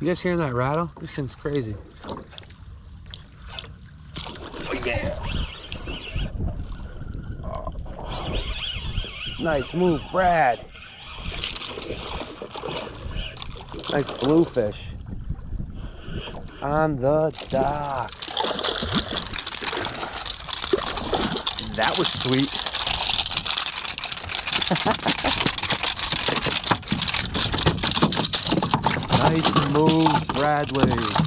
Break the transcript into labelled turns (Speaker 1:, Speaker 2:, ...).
Speaker 1: You guys hearing that rattle? This thing's crazy.
Speaker 2: Oh, yeah. Nice move, Brad. Nice bluefish on the dock. That was sweet. nice move, Bradley.